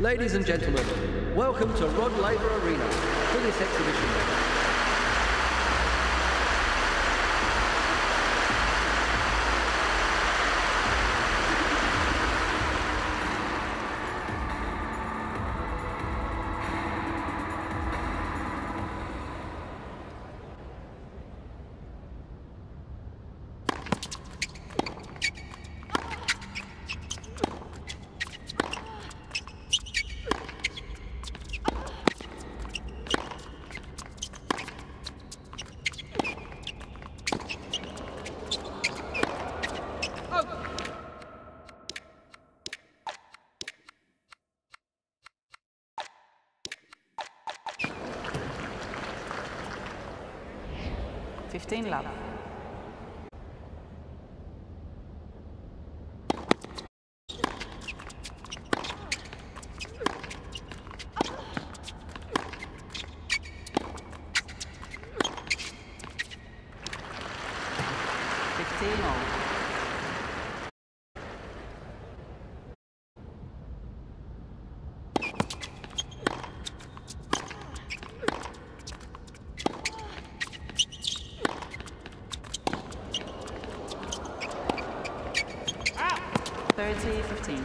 Ladies and gentlemen, welcome to Rod Laver Arena for this exhibition. Fifteen love. Fifteen all. Thirty, fifteen.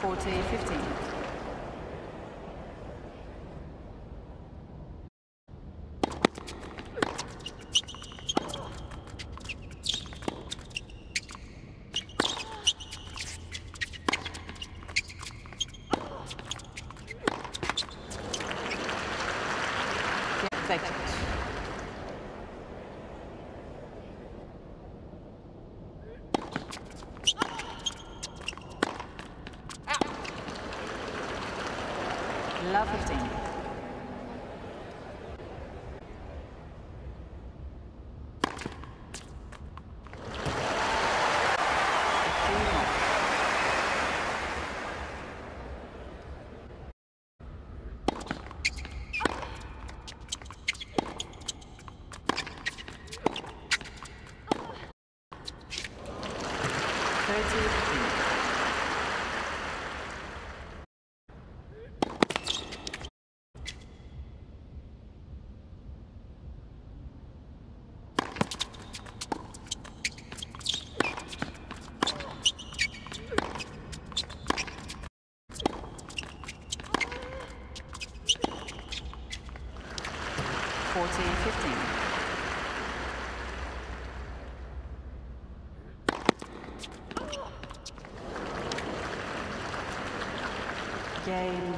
Forty, fifteen. Yeah, vacant. Love 15. Fifteen more. Thirty, fifteen. Forty, fifteen. Game.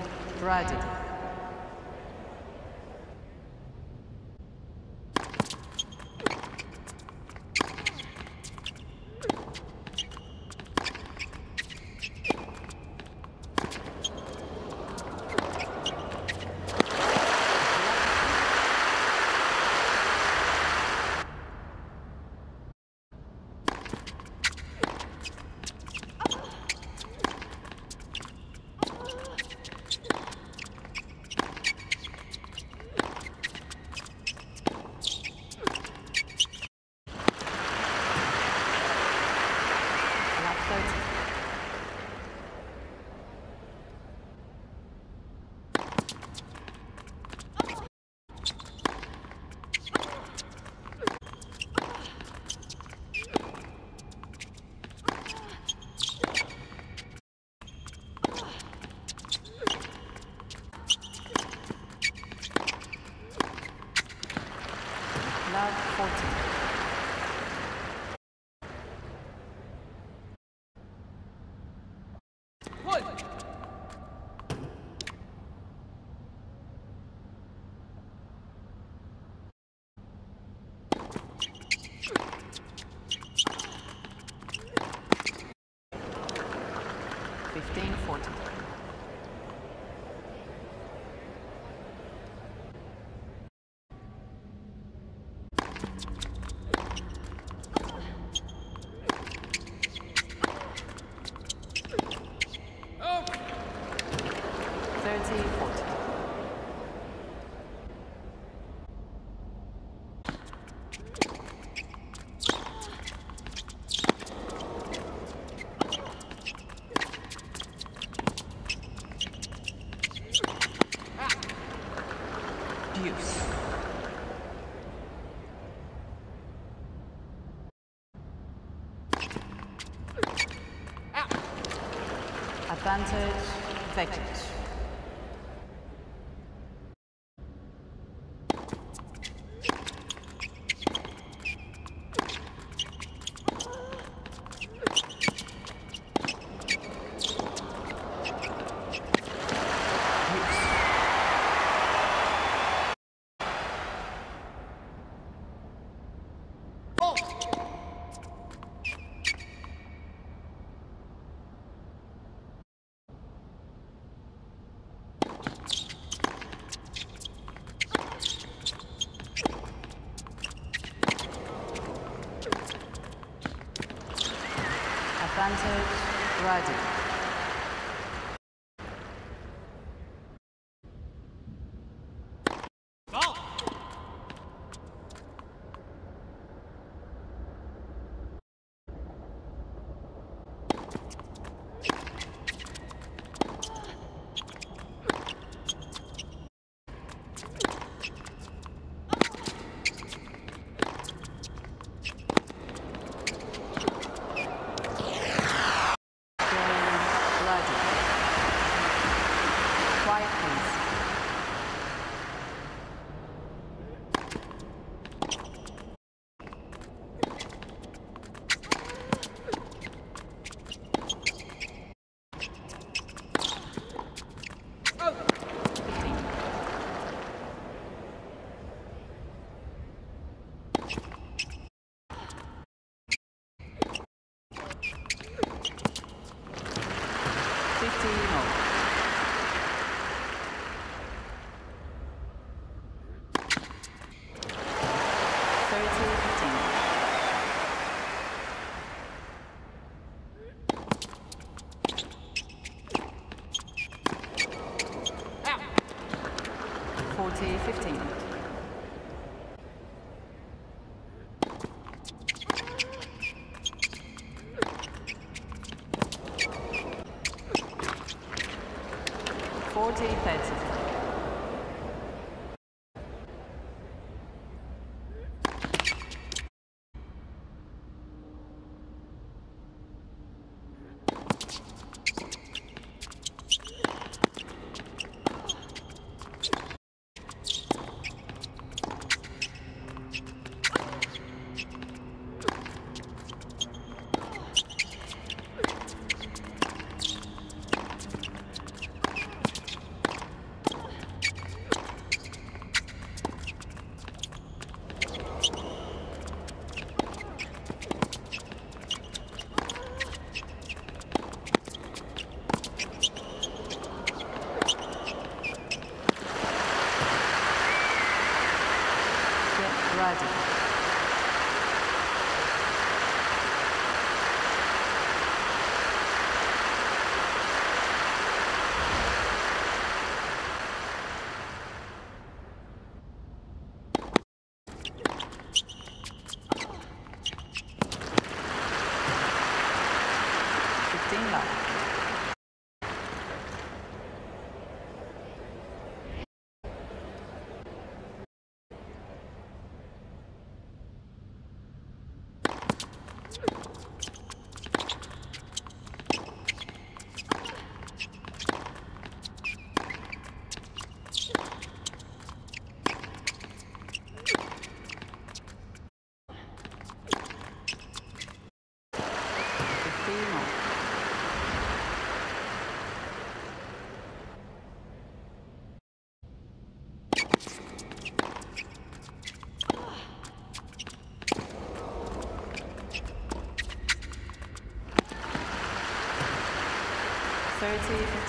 Thirty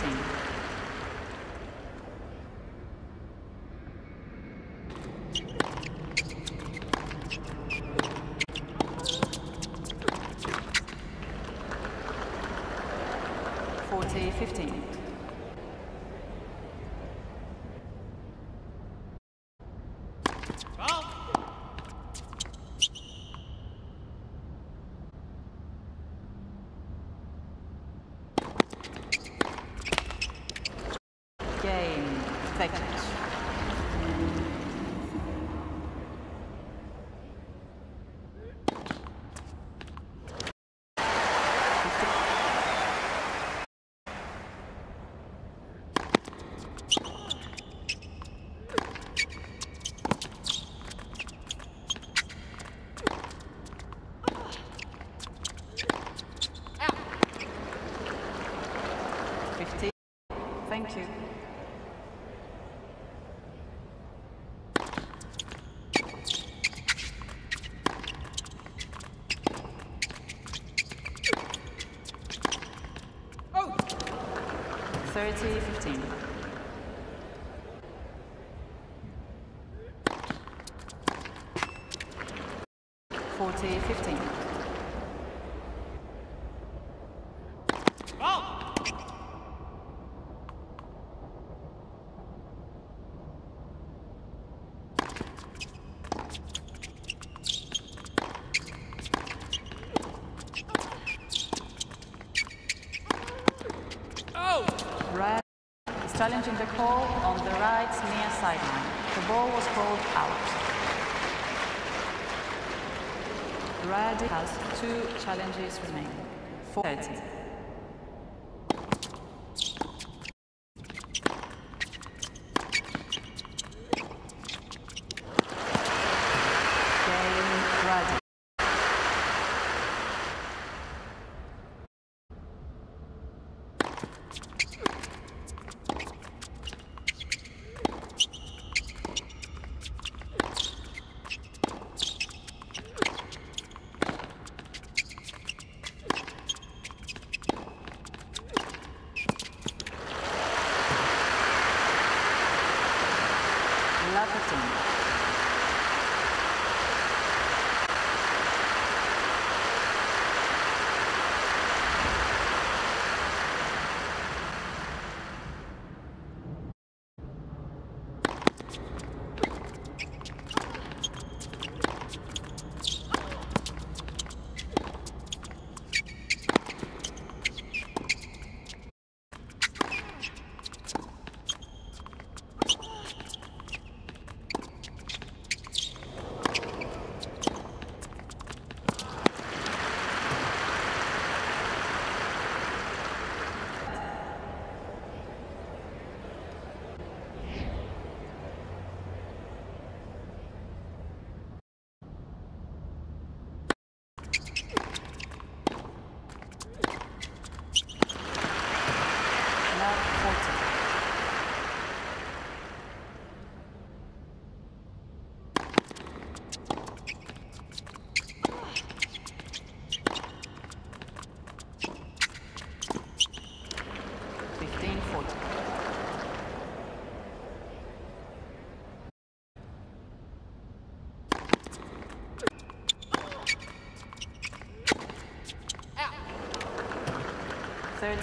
30, 15. Forty, fifteen. 4.30.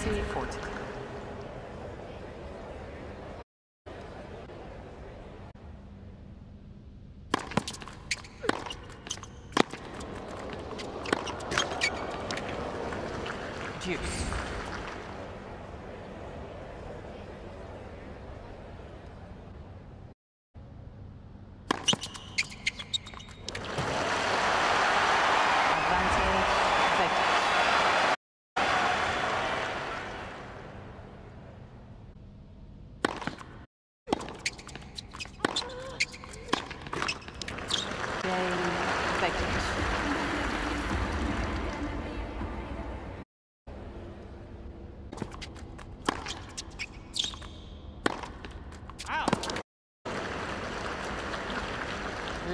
2014.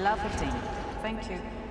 Love it. Thank you.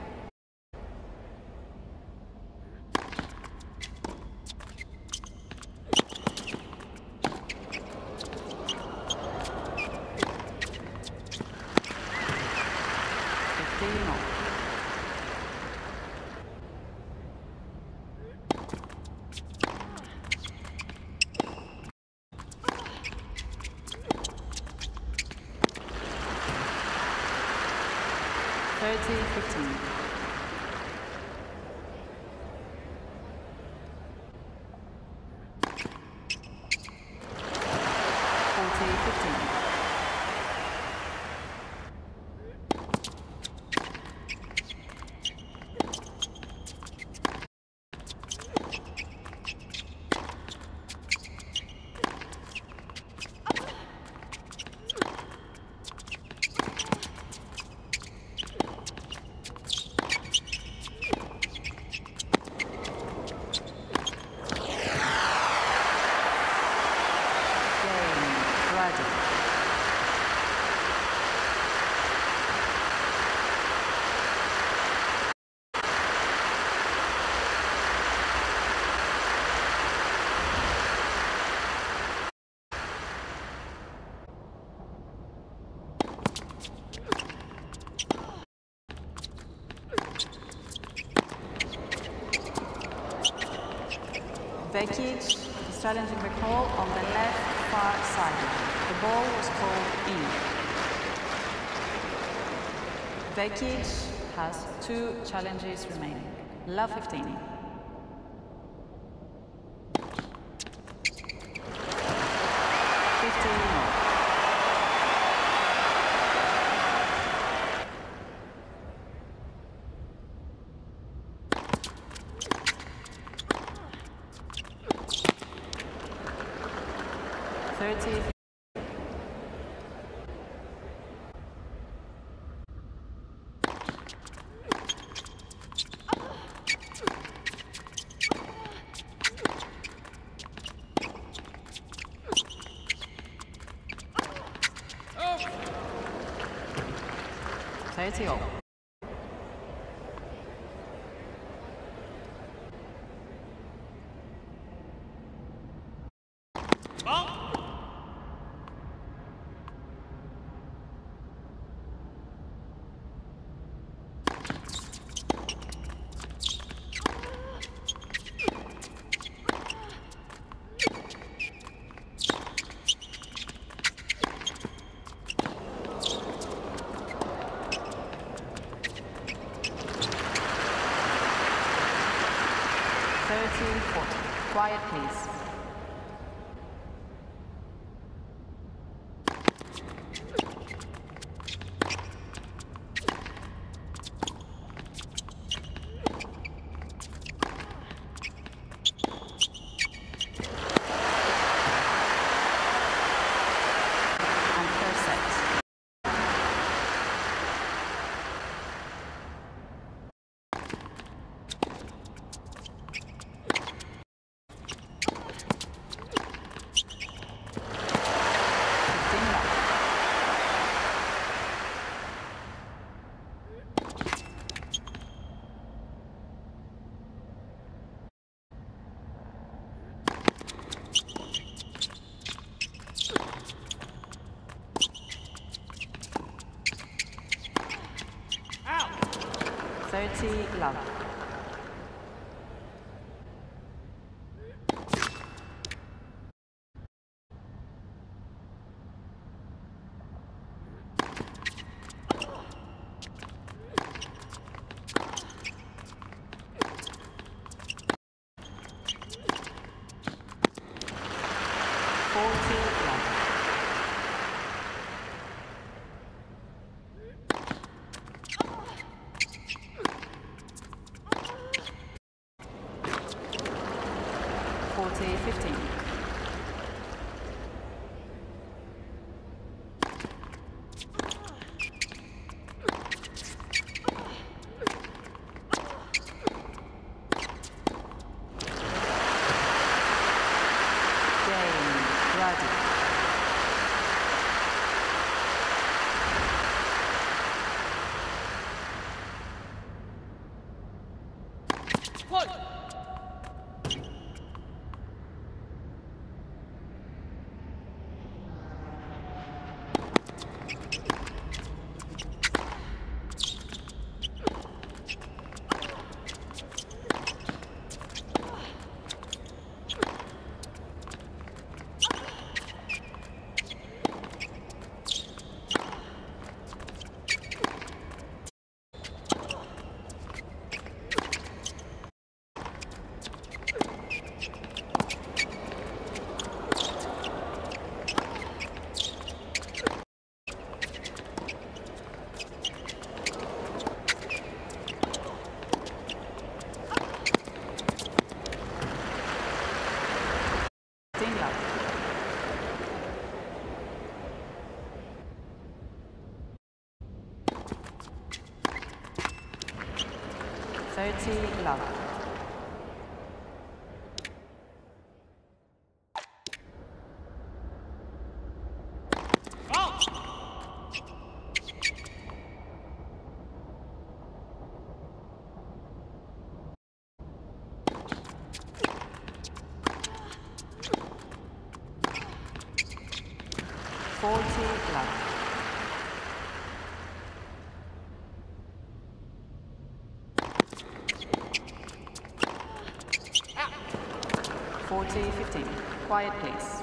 Vekic has two challenges remaining. Love 15. 다이有. lado. Quiet, please.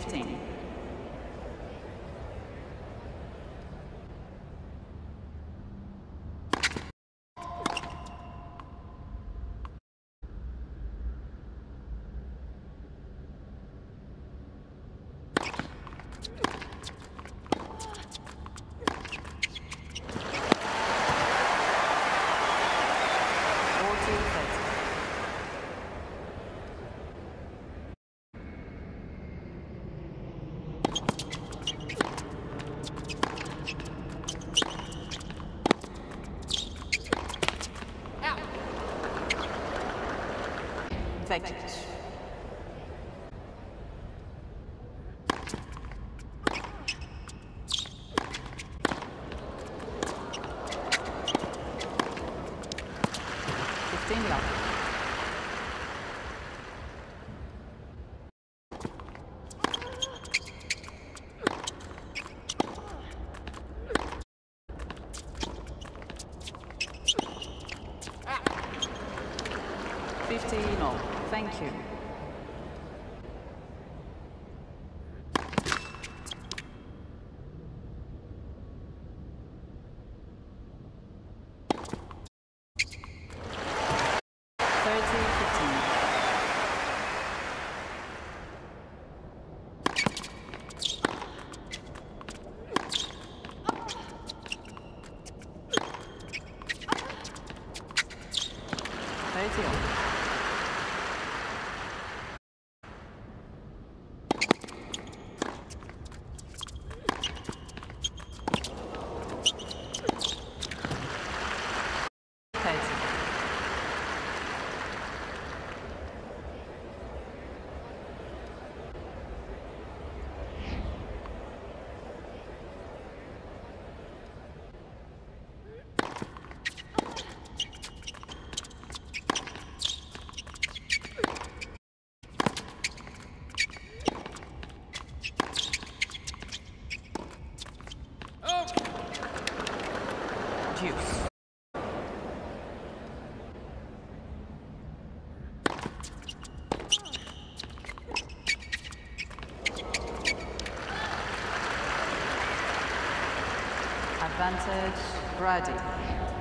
15. Thirty fifteen. Advantage Brady.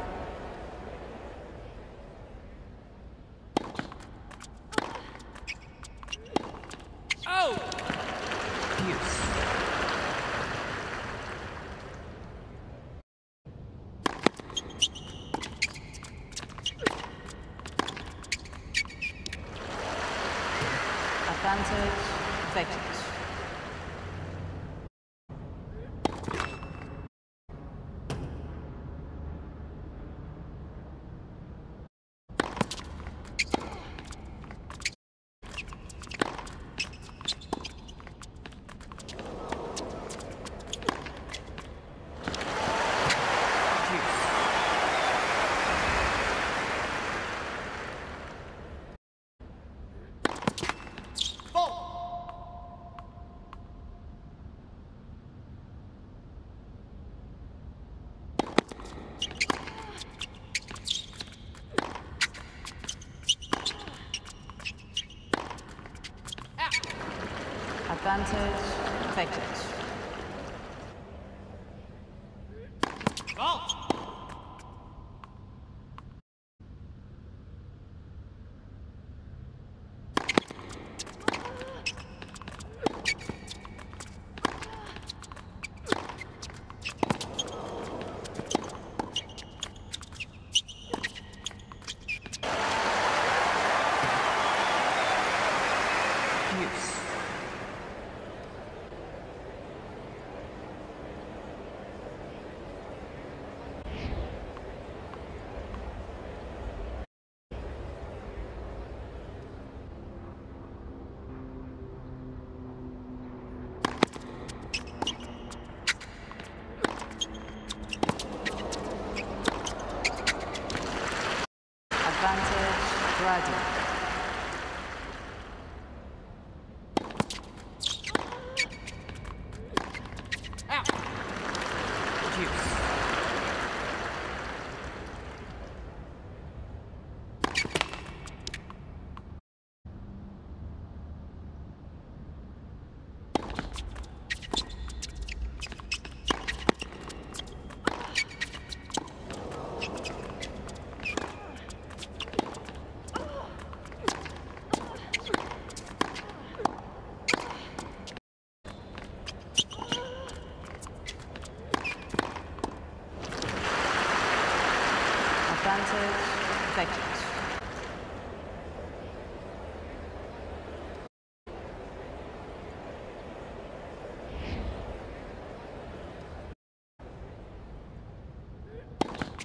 Advantage Brady. Use. Advantage Vekic.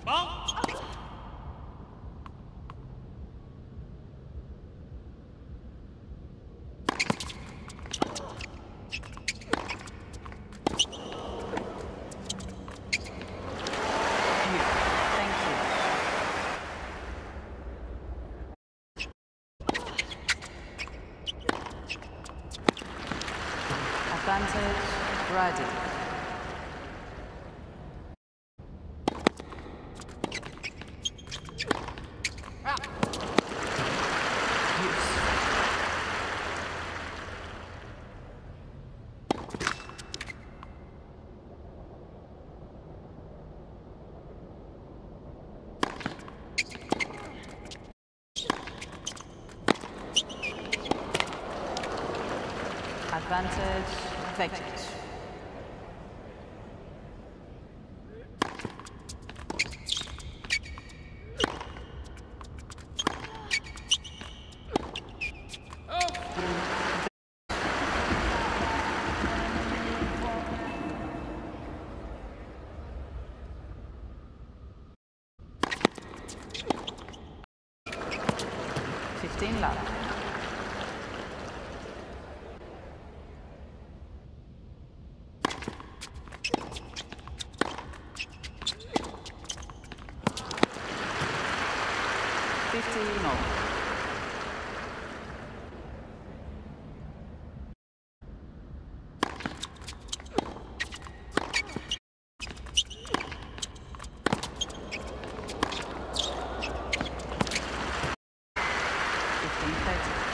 Vault! You. Thank you. Advantage ready. Use. Advantage Vekic. Fifteen left. Fifteen over. Fifteen thirty.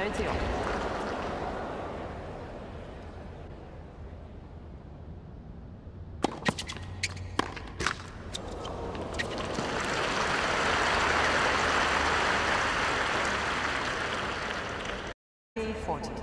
30 off. Forty.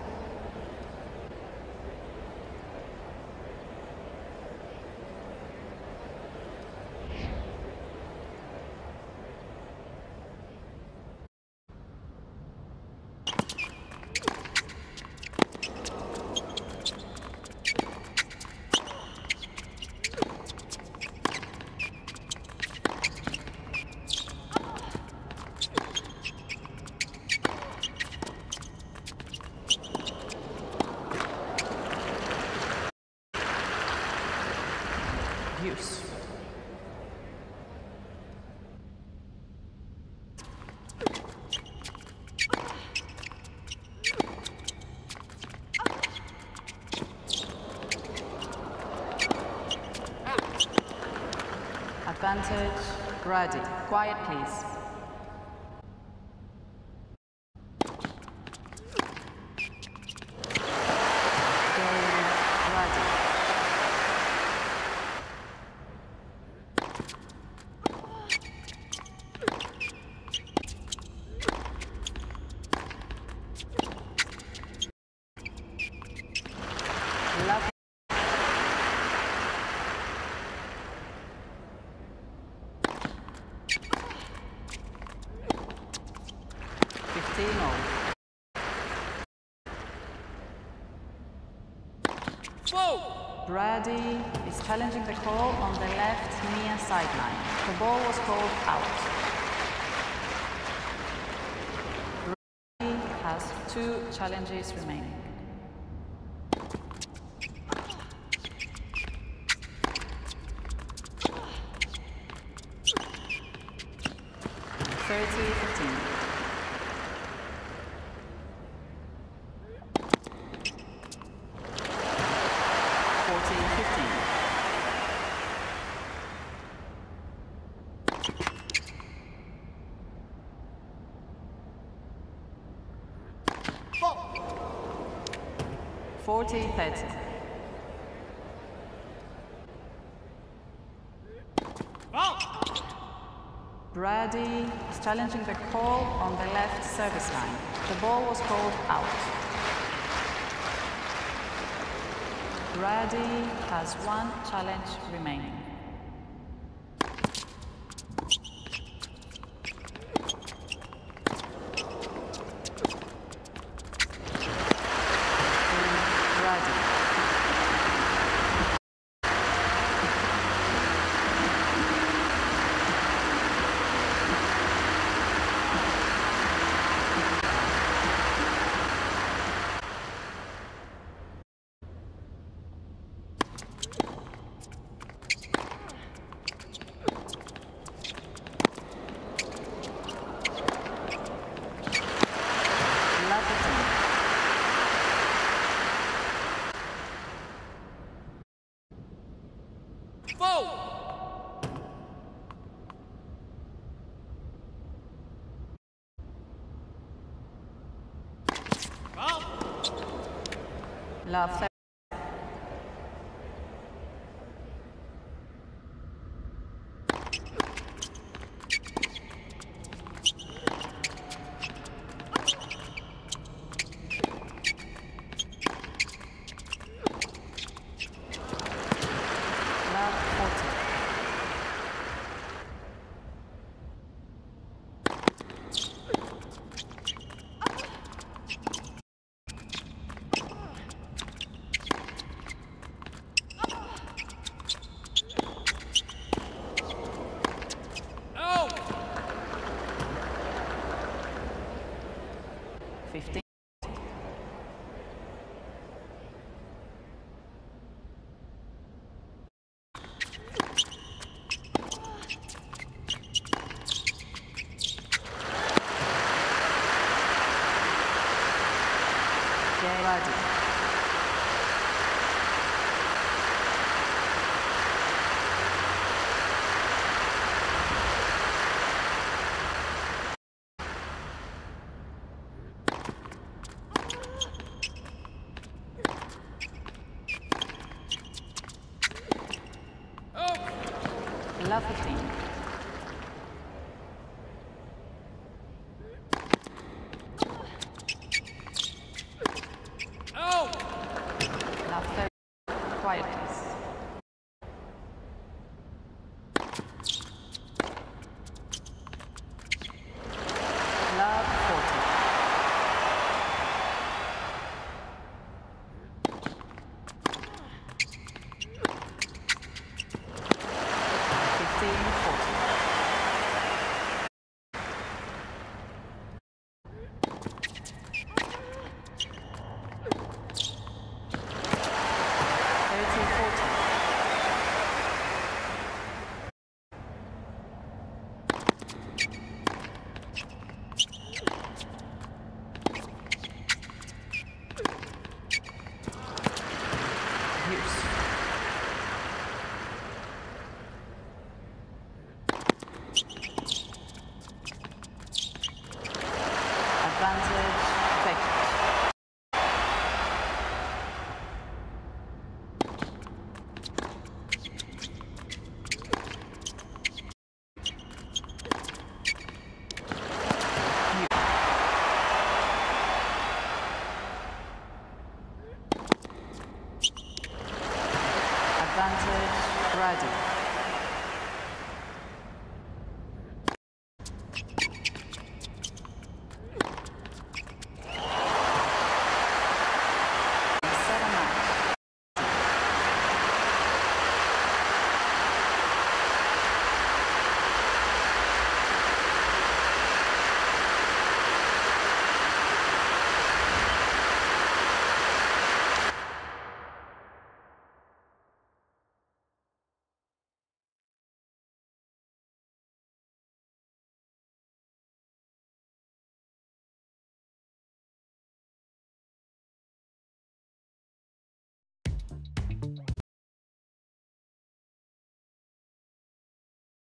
Advantage, Brady. Quiet, please. Game Brady. Love. Fifteen all. Brady is challenging the call on the left near sideline. The ball was called out. Brady has two challenges remaining. 4030. Brady is challenging the call on the left service line. The ball was called out. Brady has one challenge remaining. Love.